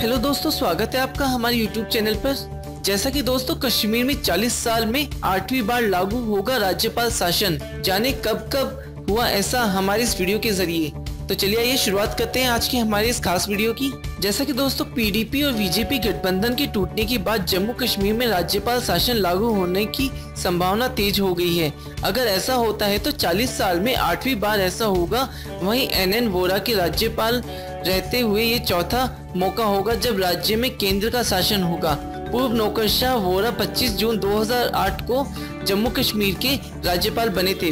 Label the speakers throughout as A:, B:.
A: Hello दोस्तों, स्वागत है आपका हमारे यूट्यूब चैनल पर। जैसा कि दोस्तों, कश्मीर में 40 साल में आठवीं बार लागू होगा राज्यपाल शासन। जाने कब कब हुआ ऐसा हमारे इस वीडियो के ज़रिए। तो चलिए आइए शुरुआत करते हैं आज की हमारे इस खास वीडियो की। जैसा कि दोस्तों पीडीपी और बीजेपी गठबंधन के टूटने के बाद जम्मू कश्मीर में राज्यपाल शासन लागू होने की संभावना तेज हो गई है। अगर ऐसा होता है तो 40 साल में आठवीं बार ऐसा होगा, वहीं एन एन वोरा के राज्यपाल रहते हुए ये चौथा मौका होगा जब राज्य में केंद्र का शासन होगा। पूर्व नौकरशाह वोरा 25 जून 2008 को जम्मू कश्मीर के राज्यपाल बने थे।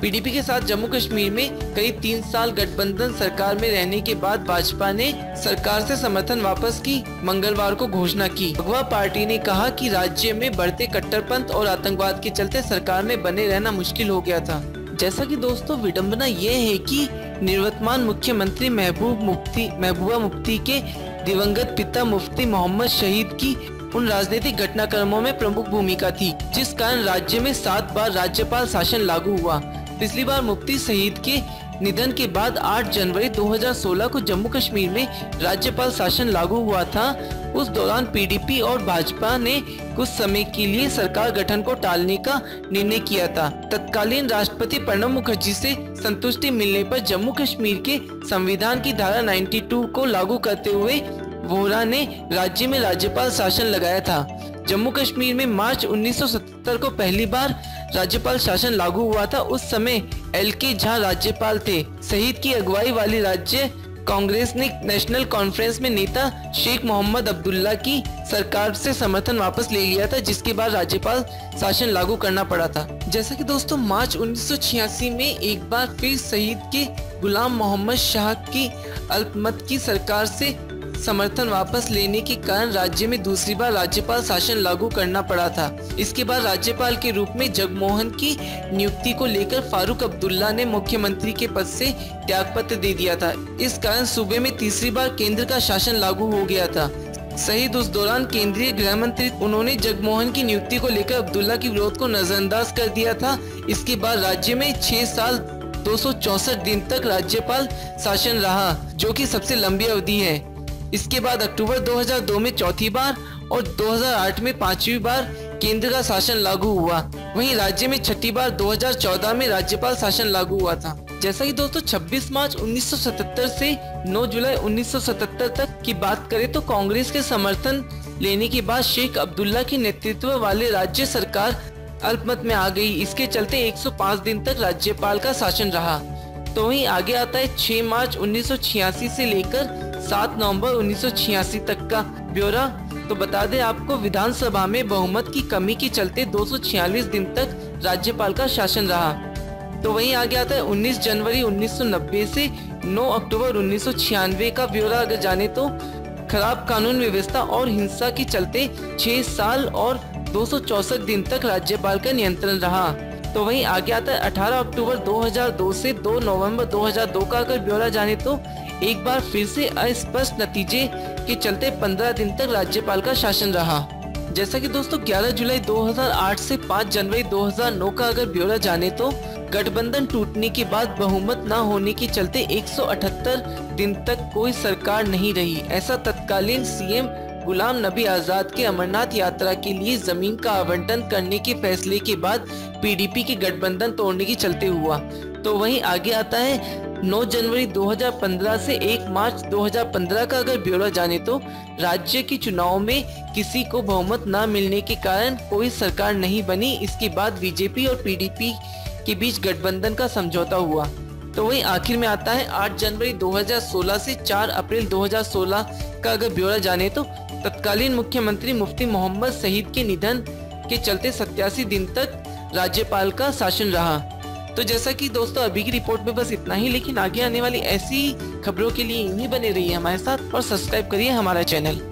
A: पीडीपी के साथ जम्मू कश्मीर में करीब तीन साल गठबंधन सरकार में रहने के बाद भाजपा ने सरकार से समर्थन वापस की, मंगलवार को घोषणा की। भगवा पार्टी ने कहा कि राज्य में बढ़ते कट्टरपंथ और आतंकवाद के चलते सरकार में बने रहना मुश्किल हो गया था। जैसा कि दोस्तों विडम्बना ये है कि निवर्तमान मुख्यमंत्री महबूब मुफ्ती, महबूबा मुफ्ती के दिवंगत पिता मुफ्ती मोहम्मद शहीद की उन राजनीतिक घटनाक्रमों में प्रमुख भूमिका थी, जिस कारण राज्य में सात बार राज्यपाल शासन लागू हुआ। पिछली बार मुफ्ती शहीद के निधन के बाद 8 जनवरी 2016 को जम्मू कश्मीर में राज्यपाल शासन लागू हुआ था। उस दौरान पीडीपी और भाजपा ने कुछ समय के लिए सरकार गठन को टालने का निर्णय किया था। तत्कालीन राष्ट्रपति प्रणब मुखर्जी से संतुष्टि मिलने पर जम्मू कश्मीर के संविधान की धारा 92 को लागू करते हुए वोरा ने राज्य में राज्यपाल शासन लगाया था। जम्मू कश्मीर में मार्च 1977 को पहली बार राज्यपाल शासन लागू हुआ था। उस समय एल के झा राज्यपाल थे। शहीद की अगुवाई वाली राज्य कांग्रेस ने नेशनल कॉन्फ्रेंस में नेता शेख मोहम्मद अब्दुल्ला की सरकार से समर्थन वापस ले लिया था, जिसके बाद राज्यपाल शासन लागू करना पड़ा था। जैसा कि दोस्तों, मार्च 1986 में एक बार फिर शहीद के गुलाम मोहम्मद शाह की अल्पमत की सरकार से समर्थन वापस लेने के कारण राज्य में दूसरी बार राज्यपाल शासन लागू करना पड़ा था। इसके बाद राज्यपाल के रूप में जगमोहन की नियुक्ति को लेकर फारूक अब्दुल्ला ने मुख्यमंत्री के पद से त्यागपत्र दे दिया था। इस कारण सूबे में तीसरी बार केंद्र का शासन लागू हो गया था। शहीद उस दौरान केंद्रीय गृह मंत्री उन्होंने जगमोहन की नियुक्ति को लेकर अब्दुल्ला की विरोध को नजरअंदाज कर दिया था। इसके बाद राज्य में छह साल, दो दिन तक राज्यपाल शासन रहा, जो कि सबसे लंबी अवधि है। इसके बाद अक्टूबर 2002 में चौथी बार और 2008 में पांचवी बार केंद्र का शासन लागू हुआ। वहीं राज्य में छठी बार 2014 में राज्यपाल शासन लागू हुआ था। जैसा कि दोस्तों 26 मार्च 1977 से 9 जुलाई 1977 तक की बात करें तो कांग्रेस के समर्थन लेने के बाद शेख अब्दुल्ला के नेतृत्व वाले राज्य सरकार अल्पमत में आ गई। इसके चलते 105 दिन तक राज्यपाल का शासन रहा। तो वहीं आगे आता है 6 मार्च 1986 से लेकर 7 नवंबर 1986 तक का ब्यौरा। तो बता दें आपको, विधानसभा में बहुमत की कमी के चलते 246 दिन तक राज्यपाल का शासन रहा। तो वहीं आगे आता है 19 जनवरी 1990 से 9 अक्टूबर उन्नीस सौ छियानवे का ब्यौरा अगर जाने तो खराब कानून व्यवस्था और हिंसा के चलते 6 साल और दो दिन तक राज्यपाल का नियंत्रण रहा। तो वहीं आगे आता है। 18 अक्टूबर 2002 से 2 नवंबर 2002 का अगर ब्यौरा जाने तो एक बार फिर से अस्पष्ट नतीजे के चलते 15 दिन तक राज्यपाल का शासन रहा। जैसा कि दोस्तों 11 जुलाई 2008 से 5 जनवरी 2009 का अगर ब्यौरा जाने तो गठबंधन टूटने के बाद बहुमत न होने के चलते 178 दिन तक कोई सरकार नहीं रही। ऐसा तत्कालीन सीएम गुलाम नबी आज़ाद के अमरनाथ यात्रा के लिए ज़मीन का आवंटन करने के फैसले के बाद पीडीपी के गठबंधन तोड़ने के चलते हुआ। तो वहीं आगे आता है 9 जनवरी 2015 से 1 मार्च 2015 का अगर ब्यौरा जाने तो राज्य के चुनाव में किसी को बहुमत न मिलने के कारण कोई सरकार नहीं बनी। इसके बाद बीजेपी और पीडीपी के बीच गठबंधन का समझौता हुआ। तो वही आखिर में आता है 8 जनवरी 2016 से 4 अप्रैल 2016 का अगर ब्यौरा जाने तो तत्कालीन मुख्यमंत्री मुफ्ती मोहम्मद सहीद के निधन के चलते सत्यासी दिन तक राज्यपाल का शासन रहा। तो जैसा कि दोस्तों, अभी की रिपोर्ट में बस इतना ही, लेकिन आगे आने वाली ऐसी खबरों के लिए इन्हीं बने रहिए हमारे साथ और सब्सक्राइब करिए हमारा चैनल।